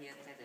siguiente